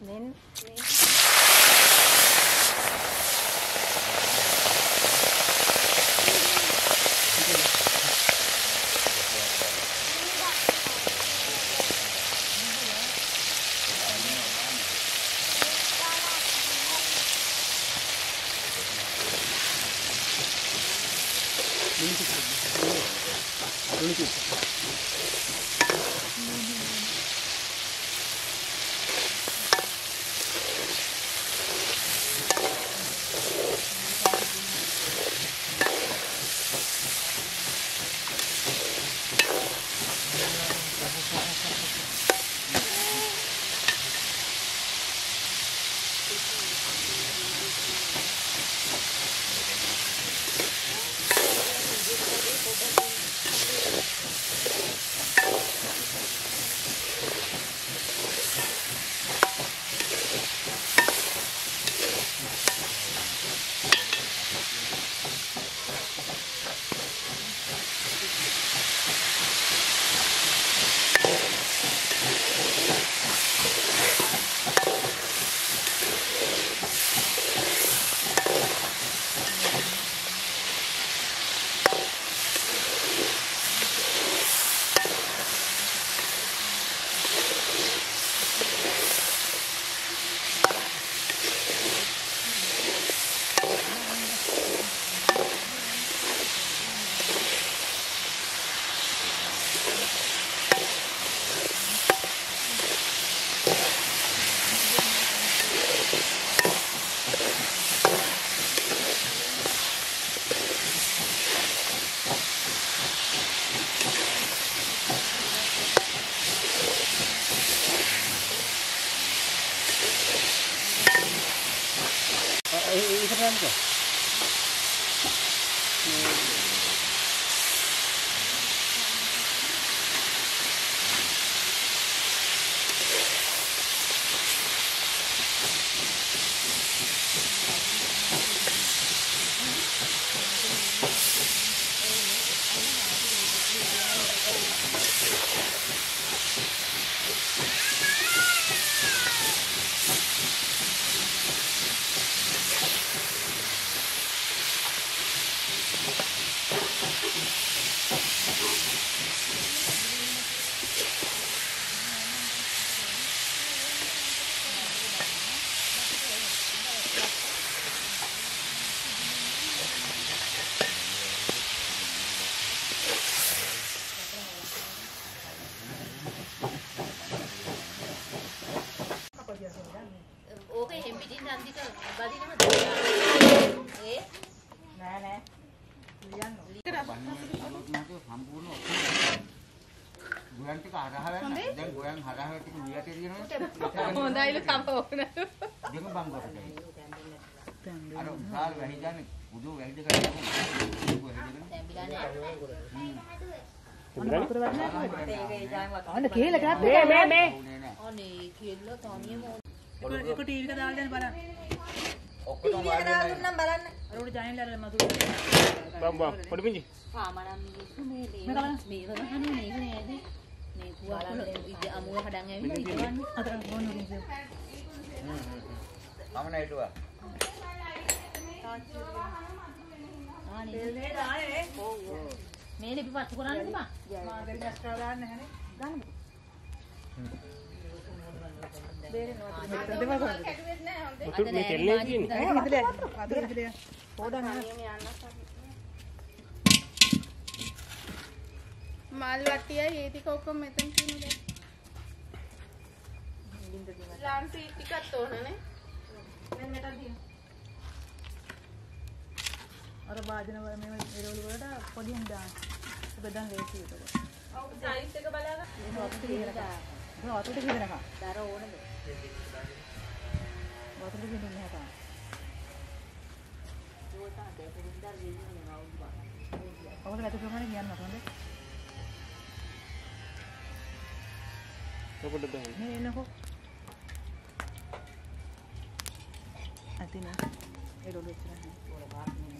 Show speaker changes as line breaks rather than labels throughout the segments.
Nến. මෙන්න
ඒකට යන්නකෝ.
ඕක එහෙම් පිටින් අන්තික බදිනම ඒ
නෑ නෑ. ලියන්න.
සම්පූර්ණ ගොයන් ටික හරහ වෙන්න. දැන් ගොයන් හරහ ටික නියට තියෙනවා.
හොඳයිලු තම ඕන.
දෙක බංගකට. අර උසාල් වැහි ගන්න උදෝ වැහි දෙක ගන්න.
තැඹිලා නෑ
අන්න කියලා ගත්තා. මේ මේ මේ.
අනේ කෙල්ල තනියම
එක ටීවී එක දාලා දෙන්න බලන්න.
ඔක්කොම වාඩි
අර උඩ ජයන් ලාල මතු.
පාමනම් මිනිස්සු මේ මේව ගහන්නේ මේක නේද මේ කුවාල ඉද අමුල හඩන් ඇවිල්ලා ඉදවන්නේ
අතර මොන රුන්ද.
මම නැටුවා.
ආනේ මේ ලිපි පත්තු කරන්න එපා
මාගරි ගස්ට්‍රා දාන්න නැහනේ. ගන්න.
අත නෑ තෙල්ලේ තියෙන්නේ
ඒ ඉතල අතර ඉතල. පොඩා නෑ.
මල් වට්ටිය හේතික ඔක්කොම මෙතන තියෙනවා. ලාන්සි ටිකක් ඕනනේ.
අර වාදන වල මේ එරවලු වලට පොඩියෙන් දාන්න. බෙදන් ලේසි ඒක.
ඔව් සයිස් එක බලාගන්න.
ඒක අතට ගිහලා. ඒක අතට ගිහලා.
දර ඕනද
අතට ගිහින් නැහැ.
දුවතා දෙපුරුද්දා ගෙන්නේ නවුවා
ඔබට වැට ප්‍රමාණය කියන්න හොඳ. මේ එනකො. අතින එරවලු ඉස්සරහ.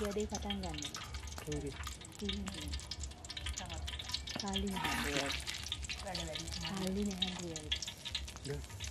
පටන් ගන්න.
කවුද?
කාලි නැහැ. කාලි නැහැ.
දැන්.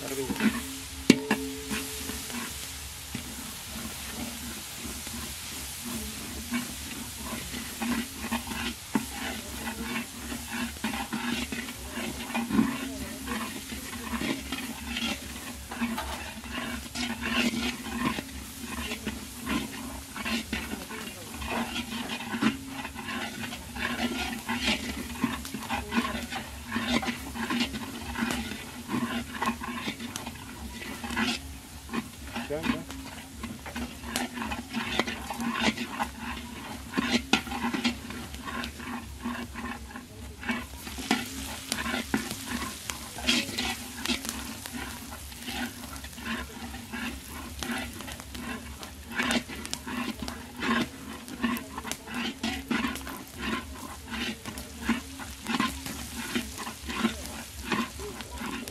අර බින්ද. දැන් දැන්.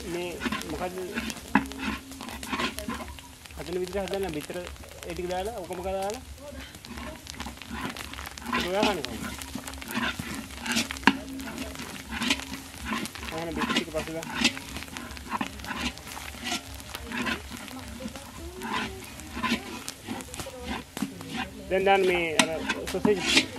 මේ මොකද හදන විදිහට හදන්න බිතර ඒ ටික දාලා ඔකම දාලා ඔයා කන්නේ කොහොමද? අහන බිතර ටික පස්සේ දා. දැන් දාන්න මේ අර සොසේජ්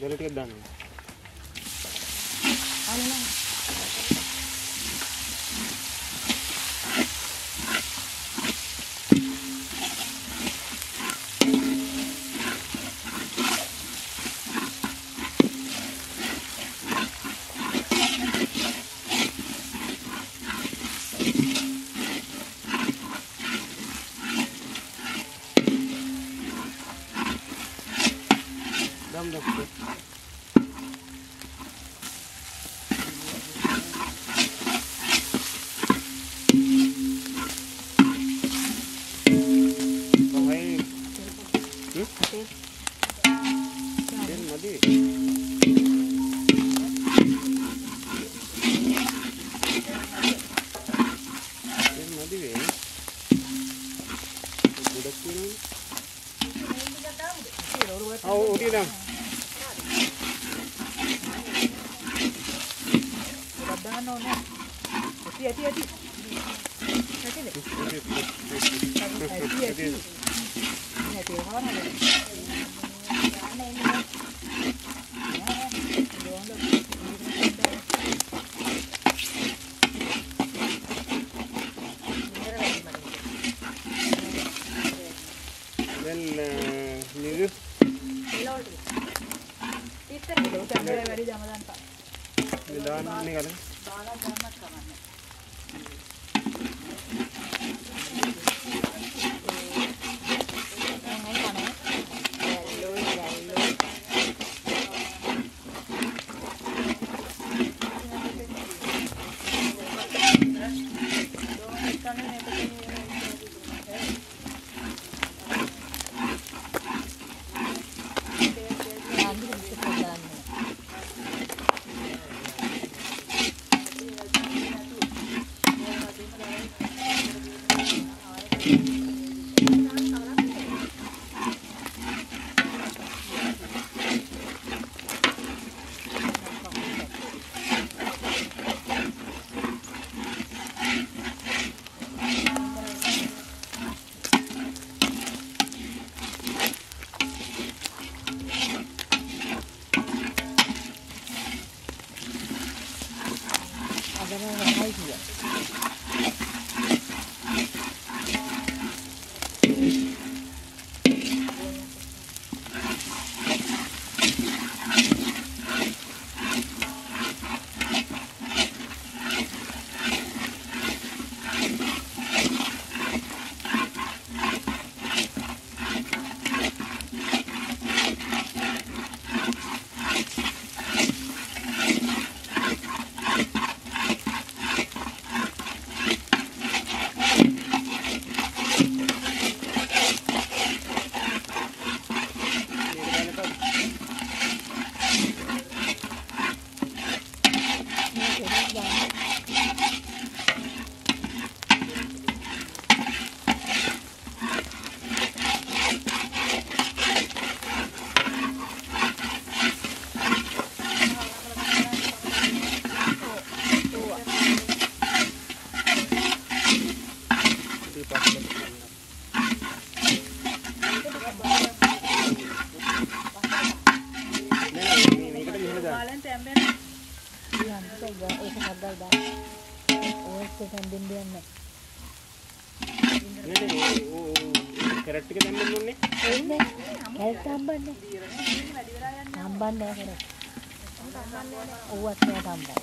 ජල ටිකක්
හම්බන්නේ නැහැ කරේ. ඔව්වත් නෑ හම්බන්නේ.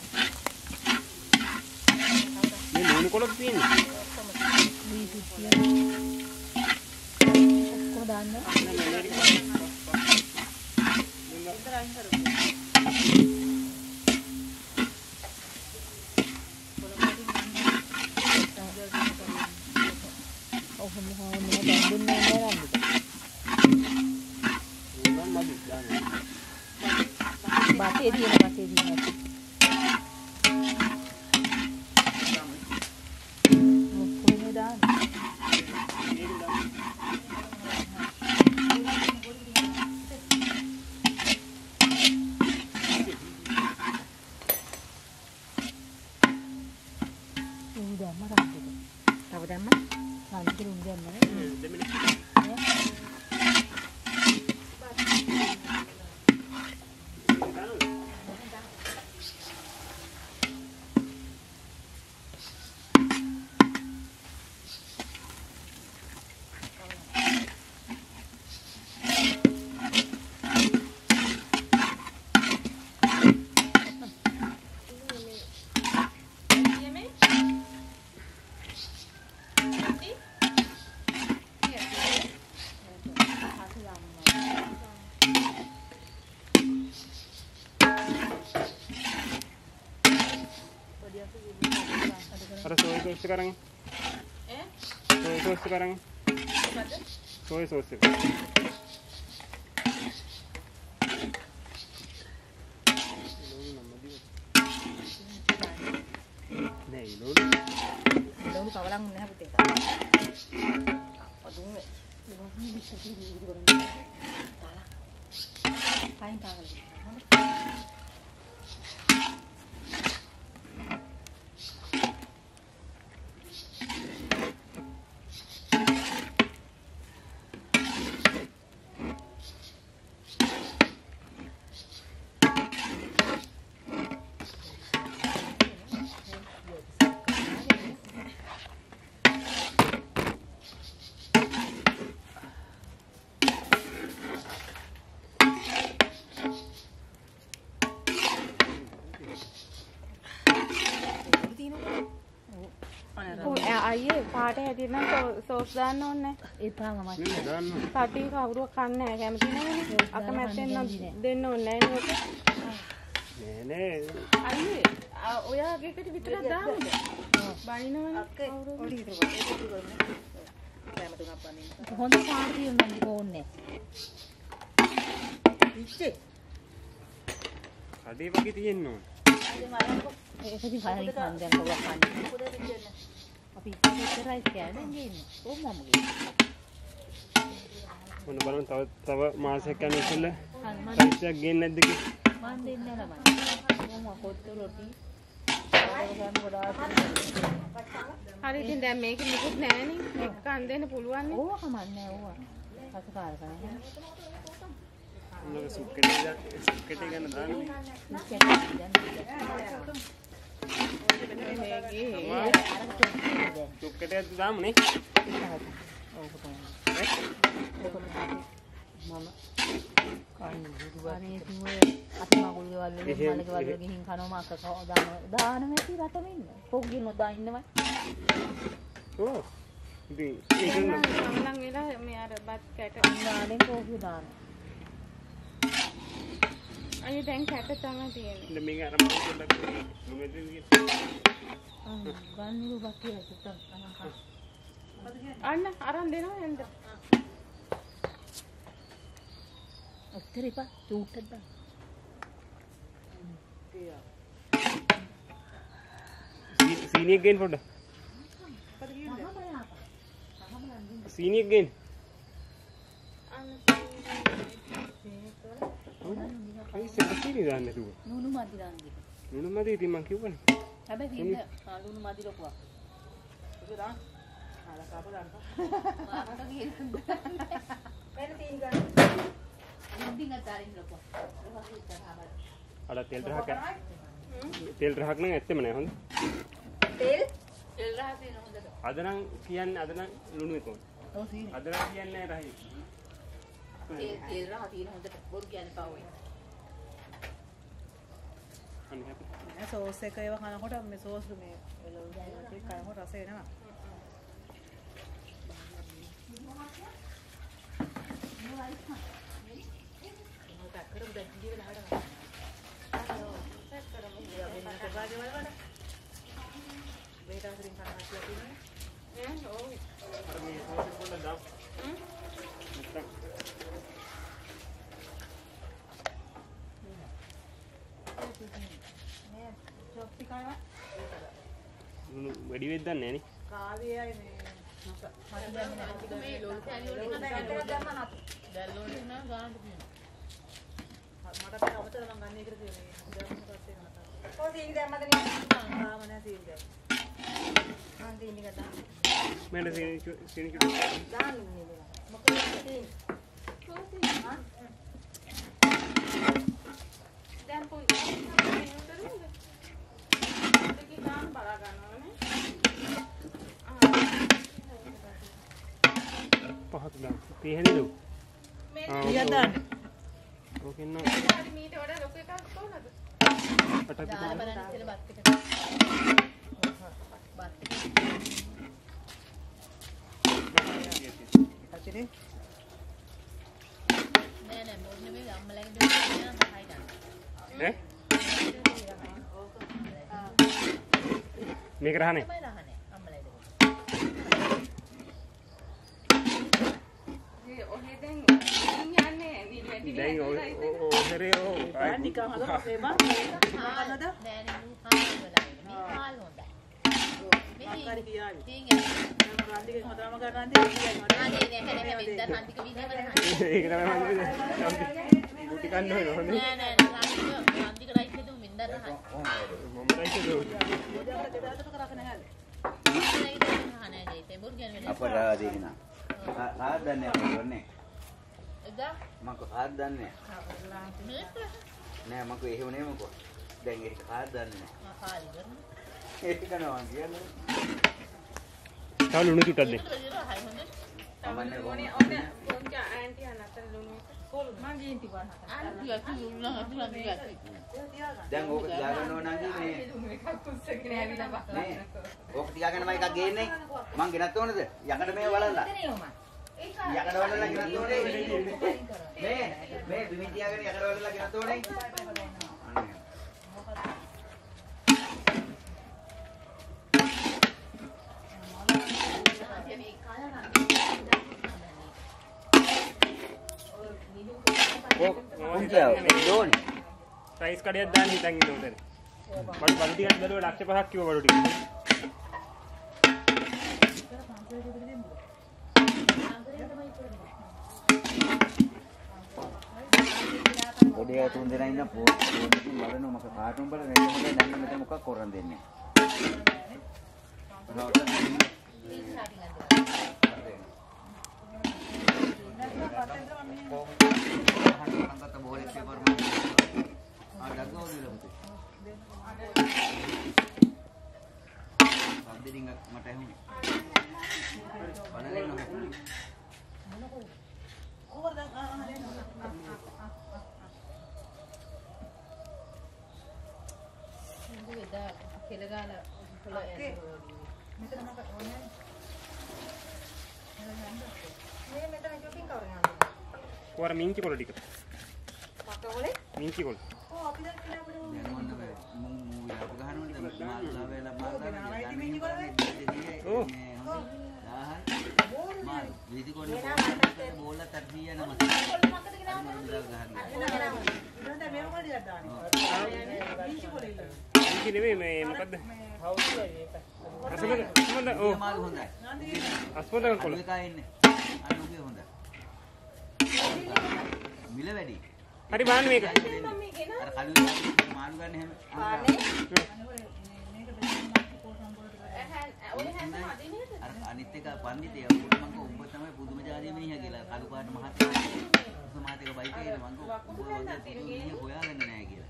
මේ ලුණු කොලක් තියෙන්නේ
වීසි තියෙන. ඔක්කොම දාන්න.
නෑ නෑ මේක සෝය සෝස් එක අරන් සෝය සෝස් එක
පාට හැටියට නම් සෝස් දාන්න ඕනේ
මචං.
නේ දාන්න
කටි කවුරුවක් කන්නේ නැහැ කැමති නැහැනේ අකමැත්තෙන් නම් දෙන්න ඕනේ නැහැ
නෑ නෑ
අයියේ ආ, ඔයාගේ එකට විතරක් දාන්නද බනිනවනේ
හොඳ පාටිය නම් ඕනේ.
කඩේ වගේ තියෙන්න ඕන
ඒක ඉතින් හරියට කන් දැන් ඉතරයි කියන්නේ ඉන්නේ. කොහොමද මම
මොන බලන්න තව තව මාසයක් යන ඉස්සෙල්ලා පයිසයක් ගේන්නේ නැද්ද කියලා
මන් දෙන්නේ නැහැ මම. කොහොම කොත්තු රොටි.
හරි ඉතින් දැන් මේක නිකුත් නැහැනේ එක කන් දෙන්න පුළුවන් නේ
ඕවා කමන්නේ ඕවා. කසකාර කරන්නේ.
මොනක සුක්කටේ සුක්කටේ ගන්න දාන්නේ සුක්කටේ දාමුනේ
අනේ කිව්වේ අපි මගුල් ගෙවල් වලින්
එහෙම-
මල ගෙවල් වල ගිහින් කනවා මක්ක කව දාන දාන නැති රටම ඉන්න. පොග්ගින් නොදා ඉන්නවා.
ඕ ඉතින් ඒක නම්
සමලන් වෙලා මේ අර බත් කැට
නාඩෙන් පොග්ගි දාන.
අයියේ දැන් කැට තමයි තියෙන්නේ.
මේක අර මම පොඩ්ඩක් මොනවද කියන්නේ
ගන්න කියලා සුත්තම්.
අන්න අරන් දෙනවා යන්න.
ඔච්චර එපා චූට්ටක් දාන්න.
සීනියක් ගේන්න පොඩ්ඩක්. සීනියක් ගේන්න අයි සෙට සීනි දාන්න නැතුව
නුණු මදි දාන්න දෙන්න.
නුන මදි ඉතින් මං කිව්වනේ
හැබැයි හින්ද නුණු මදි ලොකුවක්. මාකට කියන්නේ. වෙන තීන් ගන්න. මුඩින් අතාරින් ලොකුවක්.
අර තෙල් රහක් තෙල් රහක් නම් ඇත්තෙම නෑ හොඳ
තෙල් තෙල් රහ තියෙන හොඳට.
අද නම් කියන්නේ අද නම් ලුණු එක ඕන.
ඔව් සීනි.
අද නම් කියන්නේ රහයි.
තෙල් රහ තියෙන හොඳට බොරු කියන්නේ පාවෙ.
අනිත් අපි
නෑ සෝස් එක ඒවා කනකොට මේ සෝස් මේ කනකොට රස එනවා.
මොකක් කරමුද දිවි වෙලාවට.
මේක අතරින් කනවා කියලා තියෙනවා.
අර මේ සෝස් එක පොඩ්ඩක් දාමු. නැත්තම්
මේ චොප්පි කනවා.
ලුණු වැඩි වෙද්ද දන්නේ නෑනේ.
කාවියයි මේ මට මට දැන් නෑ.
මේ ලෝල් කෑලි වල එක
දැන් දැම්ම නතු.
දැන් ලෝල් එක නම් ගානට තියෙනවා.
මට දැන් අමතර මං ගන්න එකට තියෙන්නේ. දැන් පස්සේ නතර. ඔය සීනි දැම්මද නේ? තාම නෑ සීනි දැම්ම. මං සීනි එක දාන්න.
මට සීනි සීනි කිව්වා.
දාන්න නේ. මොකද සීනි?
දැන් පොයි. මේ උඩරද? දෙකේ ගාන බලා ගන්නවනේ.
පහත දාන්න. තේහෙන්නේ දෝ.
මේ
ආ,
ඊයක් දාන්න.
ඕකෙන් නම්
හරි මීට වඩා ලොකු එකක් කොහොමද?
අටක්
දාලා
විතර.
බලන්න ඉතල බත් එක. බත් එක.
අතිරේ
නෑ නෑ මොන්නේ නෙමෙයි අම්මලාගේ දෙන්න නම් හයි ගන්න.
ඈ? මේක රහනේ.
දැන්
ඔය ඔතරේ ඔය
දැන් නිකන් හදලා අපේ බං මොකන්නද?
නෑ නේ මු හාල් වලයි. මේ හාල් හොඳයි.
මක්කාරි කියාවි.
තියෙන්නේ.
රන්දිගේ කරන්නේ මට.
ආ නේ නේ නේ වෙද්ද හන්දික විදිහම රහනේ.
ඒක තමයි මම රුටි කන්න ඕනේ.
නෑ නෑ හන්දික හන්දික රයිස් දෙමු මින්ද රහනේ.
මම රයිස් දෝ.
ඔයාලා ගෙදරට කරගෙන හැලේ.
රහනේ දෙතේ බුර්ගන් වෙන.
අප රාදීනා. කාත් දන්නේ අපේ
එදා?
මම කාත් දන්නේ
මේක
නෑ මම එහෙම නෙමෙයි දැන් ඒක කාත් දන්නේ
මා හාල් කරන.
නෑ. ඒක නවා කියන්නේ.
ලුණු
හයි හොඳේ.
තමන්නේ
ඕනේ ඕනේ පොන්ච ආන්ටි අනතර ලුණු එක. කොළු මං ගේන්ති බලන්න.
අන්තිම කිව්ුණා අන්තිම කිව්වා.
දැන් ඕක තියාගන්න ඕන නම් මේ
ලුණු එකක් උස්සගෙන ඇවිල්ලා බලන්න.
නේ. ඕක තියාගන්න මම එකක් ගේන්නේ. මං ගෙනත් ඕනද? යකට මේ බලලා යකට බලලා ගෙනත් ඕනේ මේ මේ බිමි තියාගෙන යකට බලලා ගෙනත් ඕනේ අනේ.
ඕක
උන්ට ඕනේ
රයිස් කඩයක් දාන්න හිතන් ඉන්න උතන. බඩු බඩු ටිකක් බැලුවා ලක්ෂ පහක් කිව්ව බඩු ටික.
පොඩි අය තුන් දෙනා ඉන්න පොඩි මරන මොක කාටුන් බල නේ මොකද දැන් මෙතන මොකක් කරන් දෙන්නේ අහකට බෝලෙක් පේපර් මම ආ දගෝ දිලා පුතේ
ඉතින් එදා කෙල ගාලා පොළ
මෙතන මොකක්ද ඕනේ?
මේ මෙතන shopping කවුරු යන්නේ?
ඔයාර මින්චි කොළ ටික.
පතෝලේ?
මින්චි කොළ.
ඔව් අපි දැන් කියලා අපිට
මම මූවි දාපු ගහනවනේ මාලා වේලා මාලා
තිබෙන්නේ කොළවේ?
ඉන්නේ
ඔව්.
මාල් වීදි කොන්න බෝල තරපිය නම
ඉතින් දැන් මේක කොල්ලක් දාන්නේ. ඉංචි කොල්ල ඉල්ලන.
මින්චි නෙවෙයි මේ මොකද්ද? අසමද අසමද ඕ
මාල් හොඳයි
අස්පොද කොළ.
අලුත් එකා ඉන්නේ අනුගේ හොඳයි මිල වැඩි
හරි බලන්න මේක.
අර කලුවේ මාළු ගන්න හැම අර අනිත් එක පන්දිතේ උඹ මං උඹ තමයි පුදුම ජාතිය මිනිහා කියලා කලු පාට මහත්තයා උඹ මහත්තයා බයික් එකේ මං උඹ වගේ පුදුම මිනිහ හොයාගන්න නෑ කියලා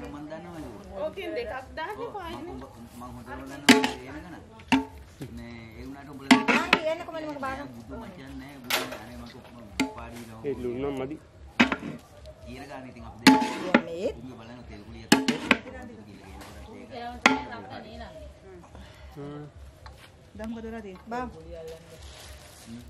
ඕකෙන් දෙකක් දාන්න
ඔව්,
පායි.
මම උඹ- මම හොඳටම දන්නවා තේරෙන ගන්න. නේ ඒ වුණාට උඹලා
ආන්ටි එන්න කොමල මගේ බාන
බුදු මචන් නෑ බුදු අනේ මම පාඩි නෝ.
ඒ ලුණු නම් මදි.
ඊර ගන්න ඉතින් අපි දෙන්න.
මේ
උඹ බලන්න තෙල් කුලියක්. ඒක.
ඒවා තමයි නේද
හ්ම්.
දැන් මොකද වෙලා තියෙන්නේ බා
හ්ම්.